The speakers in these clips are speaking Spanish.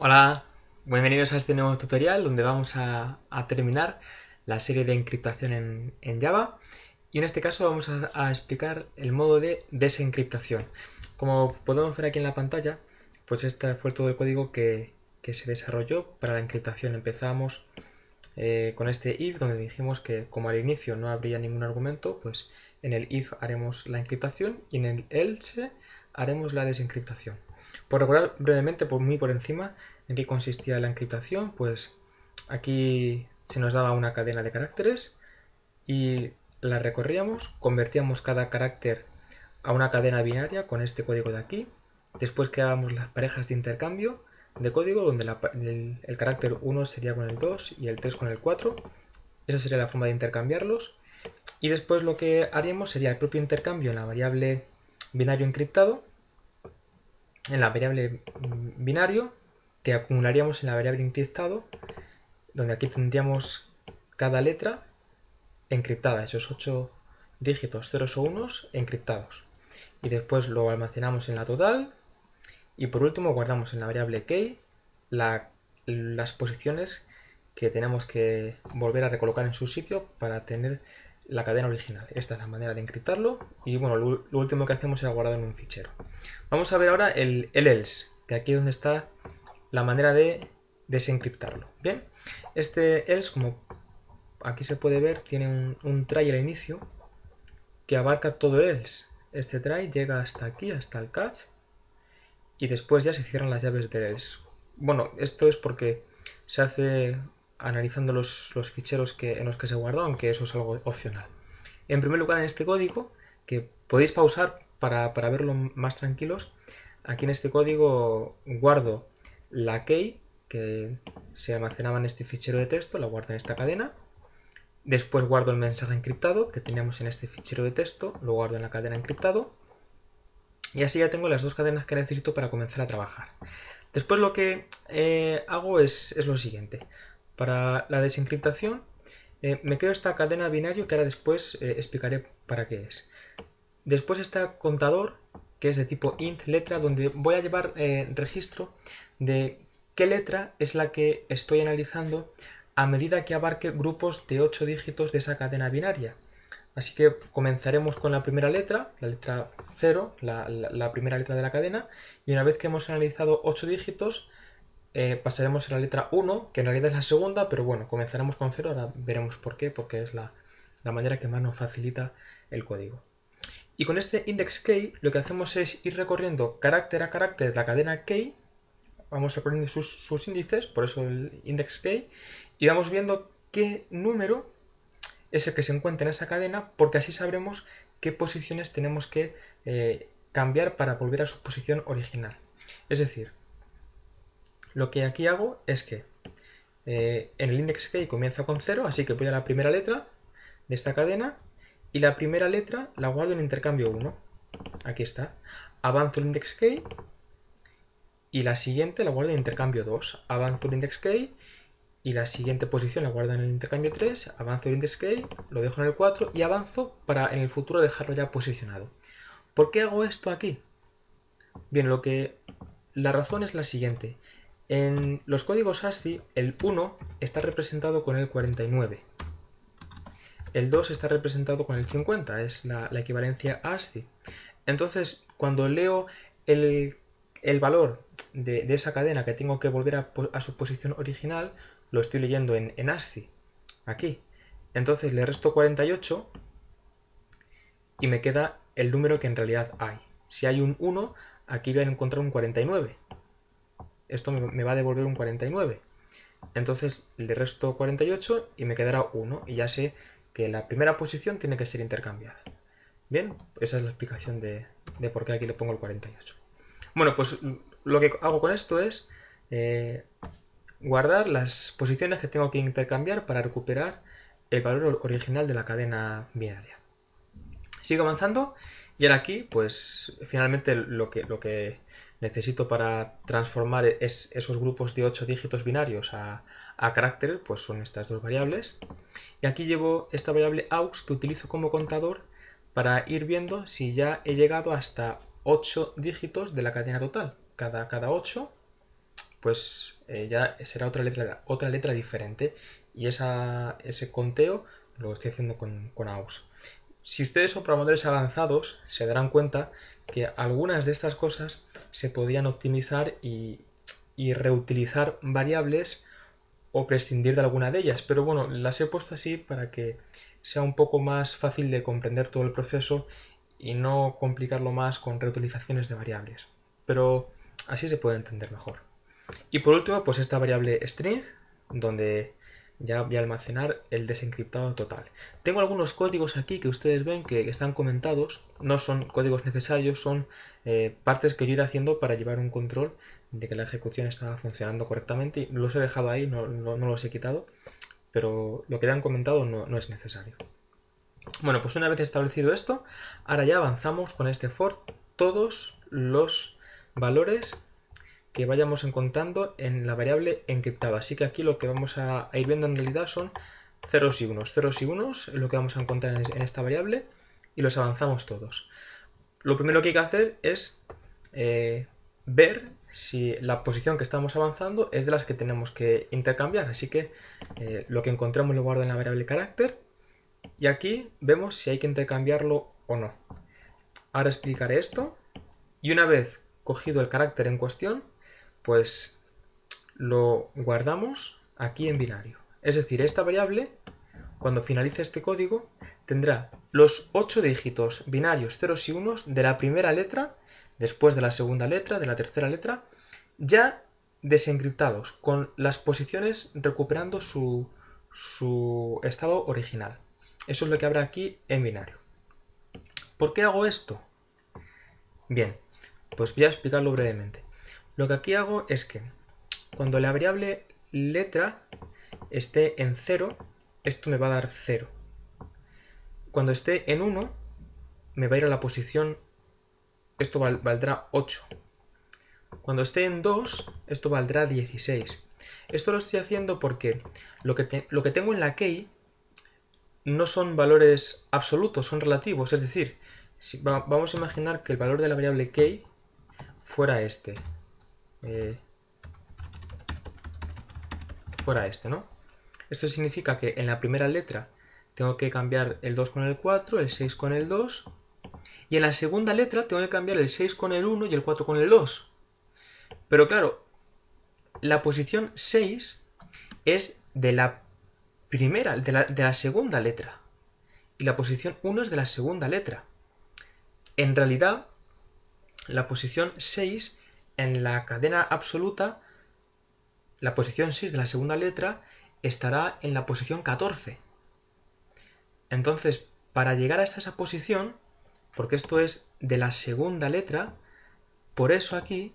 Hola, bienvenidos a este nuevo tutorial donde vamos a, terminar la serie de encriptación en, Java y en este caso vamos a, explicar el modo de desencriptación. Como podemos ver aquí en la pantalla, pues este fue todo el código que, se desarrolló para la encriptación. Empezamos eh, con este if donde dijimos que como al inicio no habría ningún argumento, pues en el if haremos la encriptación y en el else haremos la desencriptación. Por recordar brevemente, por muy por encima, en qué consistía la encriptación, pues aquí se nos daba una cadena de caracteres y la recorríamos, convertíamos cada carácter a una cadena binaria con este código de aquí. Después creábamos las parejas de intercambio de código donde el, el, carácter 1 sería con el 2 y el 3 con el 4. Esa sería la forma de intercambiarlos. Y después lo que haríamos sería el propio intercambio en la variable binario encriptado en la variable binario que acumularíamos en la variable encriptado, donde aquí tendríamos cada letra encriptada, esos 8 dígitos ceros o unos encriptados. Y después lo almacenamos en la total. Y por último guardamos en la variable key las posiciones que tenemos que volver a recolocar en su sitio para tener la cadena original. Esta es la manera de encriptarlo y bueno, lo, último que hacemos es guardar en un fichero. Vamos a ver ahora el, else, que aquí es donde está la manera de desencriptarlo. Bien, este else, como aquí se puede ver, tiene un, un try al inicio que abarca todo el else. Este try llega hasta aquí, hasta el catch, y después ya se cierran las llaves del else. Bueno, esto es porque se hace analizando los, ficheros que, en los que se guardó, aunque eso es algo opcional. En primer lugar, en este código, que podéis pausar para, verlo más tranquilos, aquí en este código guardo la key que se almacenaba en este fichero de texto, la guardo en esta cadena. Después guardo el mensaje encriptado que teníamos en este fichero de texto, lo guardo en la cadena encriptado. Y así ya tengo las dos cadenas que necesito para comenzar a trabajar. Después lo que eh, hago es, es, lo siguiente. Para la desencriptación eh, me creo esta cadena binario que ahora después eh, explicaré para qué es. Después está contador que es de tipo int letra donde voy a llevar eh, registro de qué letra es la que estoy analizando a medida que abarque grupos de 8 dígitos de esa cadena binaria. Así que comenzaremos con la primera letra, la letra 0, la, la primera letra de la cadena, y una vez que hemos analizado 8 dígitos, eh, pasaremos a la letra 1, que en realidad es la segunda, pero bueno, comenzaremos con 0, ahora veremos por qué, porque es la, manera que más nos facilita el código. Y con este index key lo que hacemos es ir recorriendo carácter a carácter la cadena key, vamos recorriendo sus, sus índices, por eso el index key, y vamos viendo qué número es el que se encuentra en esa cadena, porque así sabremos qué posiciones tenemos que eh, cambiar para volver a su posición original. Es decir, lo que aquí hago es que eh, en el index key comienza con 0, así que voy a la primera letra de esta cadena y la primera letra la guardo en intercambio 1. Aquí está. Avanzo el index key y la siguiente la guardo en intercambio 2. Avanzo el index key y la siguiente posición la guardo en el intercambio 3. Avanzo el index key, lo dejo en el 4 y avanzo para en el futuro dejarlo ya posicionado. ¿Por qué hago esto aquí? Bien, lo que la razón es la siguiente. En los códigos ASCII, el 1 está representado con el 49. El 2 está representado con el 50, es la, equivalencia ASCII. Entonces, cuando leo el, valor de, esa cadena que tengo que volver a, su posición original, lo estoy leyendo en, en ASCII, aquí. Entonces le resto 48 y me queda el número que en realidad hay. Si hay un 1, aquí voy a encontrar un 49 esto me va a devolver un 49. Entonces le resto 48 y me quedará 1 y ya sé que la primera posición tiene que ser intercambiada. Bien, esa es la explicación de, por qué aquí le pongo el 48. Bueno, pues lo que hago con esto es eh, guardar las posiciones que tengo que intercambiar para recuperar el valor original de la cadena binaria. Sigo avanzando y ahora aquí, pues finalmente lo que, lo que necesito para transformar esos grupos de 8 dígitos binarios a, a caracteres, pues son estas dos variables. Y aquí llevo esta variable aux que utilizo como contador para ir viendo si ya he llegado hasta 8 dígitos de la cadena total. Cada, cada 8 pues eh, ya será otra letra, otra letra diferente y ese conteo lo estoy haciendo con, con AUX. Si ustedes son programadores avanzados, se darán cuenta que algunas de estas cosas se podían optimizar y, reutilizar variables o prescindir de alguna de ellas. Pero bueno, las he puesto así para que sea un poco más fácil de comprender todo el proceso y no complicarlo más con reutilizaciones de variables. Pero así se puede entender mejor. Y por último, pues esta variable string, donde ya voy a almacenar el desencriptado total. Tengo algunos códigos aquí que ustedes ven que están comentados, no son códigos necesarios, son eh, partes que yo ido haciendo para llevar un control de que la ejecución estaba funcionando correctamente. Los he dejado ahí, no, los he quitado, pero lo que han comentado no es necesario. Bueno, pues una vez establecido esto, ahora ya avanzamos con este for todos los valores que vayamos encontrando en la variable encriptada. Así que aquí lo que vamos a, ir viendo en realidad son ceros y unos. Ceros y unos es lo que vamos a encontrar en, esta variable y los avanzamos todos. Lo primero que hay que hacer es eh, ver si la posición que estamos avanzando es de las que tenemos que intercambiar. Así que eh, lo que encontramos lo guardo en la variable carácter y aquí vemos si hay que intercambiarlo o no. Ahora explicaré esto y una vez cogido el carácter en cuestión pues lo guardamos aquí en binario. Es decir, esta variable, cuando finalice este código, tendrá los 8 dígitos binarios ceros y unos de la primera letra, después de la segunda letra, de la tercera letra, ya desencriptados, con las posiciones recuperando su, su estado original. Eso es lo que habrá aquí en binario. ¿Por qué hago esto? Bien, pues voy a explicarlo brevemente. Lo que aquí hago es que cuando la variable letra esté en 0, esto me va a dar 0. Cuando esté en 1, me va a ir a la posición, esto valdrá 8. Cuando esté en 2, esto valdrá 16. Esto lo estoy haciendo porque lo que, tengo en la key no son valores absolutos, son relativos. Es decir, si vamos a imaginar que el valor de la variable key fuera este. Eh, fuera este, ¿no? Esto significa que en la primera letra tengo que cambiar el 2 con el 4, el 6 con el 2, y en la segunda letra tengo que cambiar el 6 con el 1 y el 4 con el 2. Pero claro, la posición 6 es de la primera, de la, de la segunda letra, y la posición 1 es de la segunda letra. En realidad, la posición 6 en la cadena absoluta, la posición 6 de la segunda letra estará en la posición 14. Entonces, para llegar hasta esa posición, porque esto es de la segunda letra, por eso aquí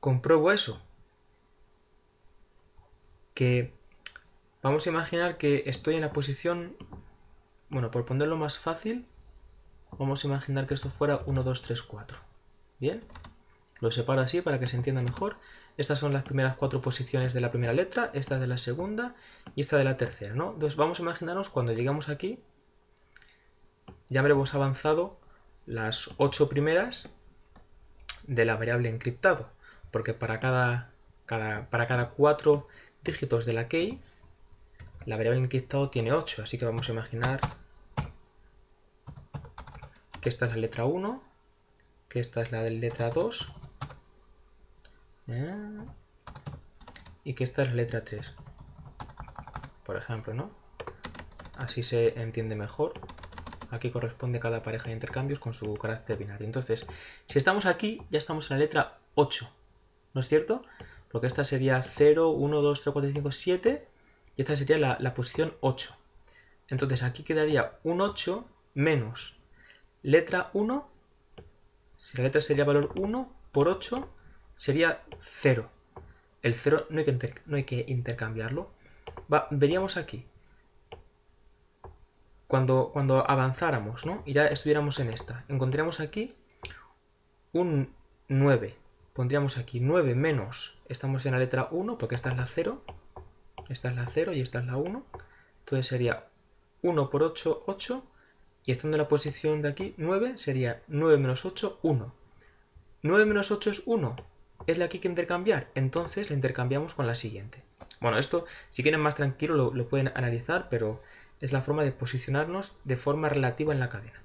compruebo eso. Que vamos a imaginar que estoy en la posición, bueno, por ponerlo más fácil, vamos a imaginar que esto fuera 1, 2, 3, 4. ¿Bien? Lo separo así para que se entienda mejor. Estas son las primeras cuatro posiciones de la primera letra, esta de la segunda y esta de la tercera, ¿no? Entonces vamos a imaginarnos cuando llegamos aquí, ya habremos avanzado las ocho primeras de la variable encriptado, porque para cada, para cada cuatro dígitos de la key, la variable encriptado tiene 8, así que vamos a imaginar que esta es la letra 1, que esta es la letra 2 ¿Eh? Y que esta es la letra 3. Por ejemplo, ¿no? Así se entiende mejor. Aquí corresponde cada pareja de intercambios con su carácter binario. Entonces, si estamos aquí, ya estamos en la letra 8. ¿No es cierto? Porque esta sería 0, 1, 2, 3, 4, 5, 7. Y esta sería la, la posición 8. Entonces aquí quedaría un 8 menos letra 1. Si la letra sería valor 1 por 8 sería 0. El 0 no, hay que intercambiarlo. veríamos aquí. Cuando, cuando avanzáramos, ¿no? Y ya estuviéramos en esta. Encontraríamos aquí un 9. Pondríamos aquí 9 menos. Estamos en la letra 1 porque esta es la 0. Esta es la 0 y esta es la 1. Entonces sería 1 por 8, 8. Y estando en la posición de aquí, 9, sería 9 menos 8, 1. 9 menos 8 es 1. ¿Es la que hay que intercambiar? Entonces la intercambiamos con la siguiente. Bueno, esto, si quieren más tranquilo, lo, pueden analizar, pero es la forma de posicionarnos de forma relativa en la cadena.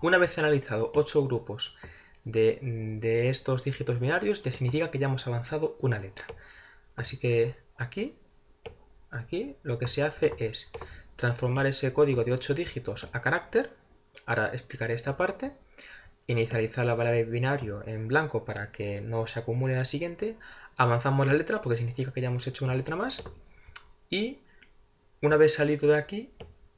Una vez analizado 8 grupos de, estos dígitos binarios, ya significa que ya hemos avanzado una letra. Así que aquí, aquí, lo que se hace es transformar ese código de 8 dígitos a carácter. Ahora explicaré esta parte inicializar la variable binario en blanco para que no se acumule la siguiente, avanzamos la letra porque significa que ya hemos hecho una letra más y una vez salido de aquí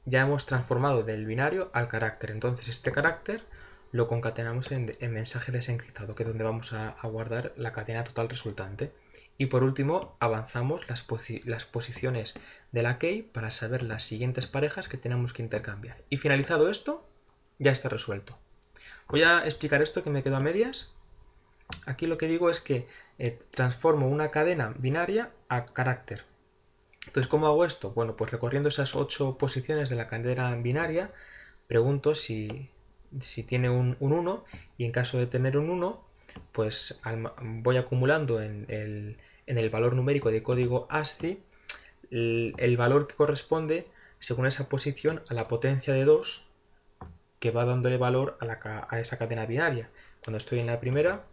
ya hemos transformado del binario al carácter. Entonces este carácter lo concatenamos en, mensaje desencriptado, que es donde vamos a, guardar la cadena total resultante. Y por último, avanzamos las, posiciones de la key para saber las siguientes parejas que tenemos que intercambiar. Y finalizado esto, ya está resuelto. Voy a explicar esto que me quedó a medias. Aquí lo que digo es que eh, transformo una cadena binaria a carácter. Entonces, ¿cómo hago esto? Bueno, pues recorriendo esas ocho posiciones de la cadena binaria, pregunto si, tiene un, 1 y en caso de tener un 1, pues voy acumulando en el, valor numérico de código ASCII el, el valor que corresponde según esa posición a la potencia de 2 que va dándole valor a, esa cadena binaria. Cuando estoy en la primera,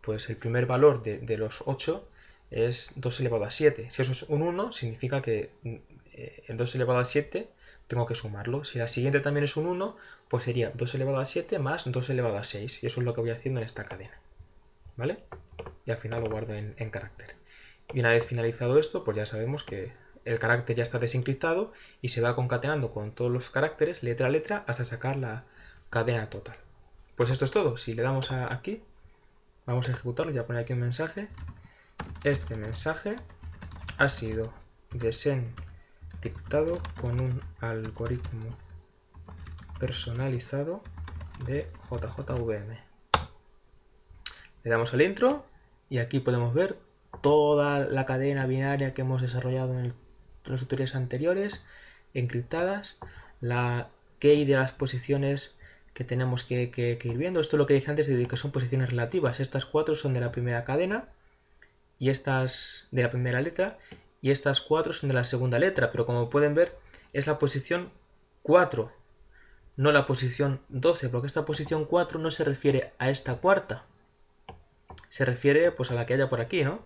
pues el primer valor de, los 8 es 2 elevado a 7. Si eso es un 1, significa que eh, el 2 elevado a 7 tengo que sumarlo. Si la siguiente también es un 1, pues sería 2 elevado a 7 más 2 elevado a 6. Y eso es lo que voy haciendo en esta cadena. ¿Vale? Y al final lo guardo en, en carácter. Y una vez finalizado esto, pues ya sabemos que el carácter ya está desencriptado y se va concatenando con todos los caracteres, letra a letra, hasta sacar la cadena total. Pues esto es todo. Si le damos a aquí, vamos a ejecutarlo. Ya pone aquí un mensaje. Este mensaje ha sido desencriptado con un algoritmo personalizado de JJVM. Le damos al intro y aquí podemos ver toda la cadena binaria que hemos desarrollado en el los tutoriales anteriores encriptadas, la key de las posiciones que tenemos que, ir viendo. Esto es lo que dice antes de que son posiciones relativas. Estas cuatro son de la primera cadena y estas de la primera letra y estas cuatro son de la segunda letra, pero como pueden ver es la posición 4, no la posición 12, porque esta posición 4 no se refiere a esta cuarta, se refiere pues a la que haya por aquí, ¿no?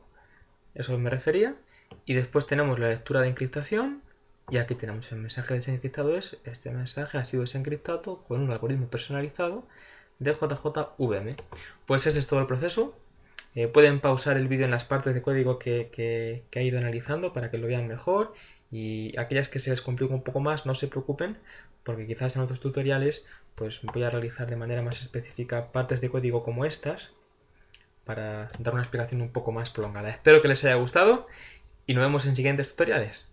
Eso me refería. Y después tenemos la lectura de encriptación y aquí tenemos el mensaje desencriptado es este mensaje ha sido desencriptado con un algoritmo personalizado de JJVM. Pues ese es todo el proceso. Eh, pueden pausar el vídeo en las partes de código que, que, que, he ido analizando para que lo vean mejor y aquellas que se les complica un poco más no se preocupen porque quizás en otros tutoriales pues voy a realizar de manera más específica partes de código como estas para dar una explicación un poco más prolongada. Espero que les haya gustado y nos vemos en siguientes tutoriales.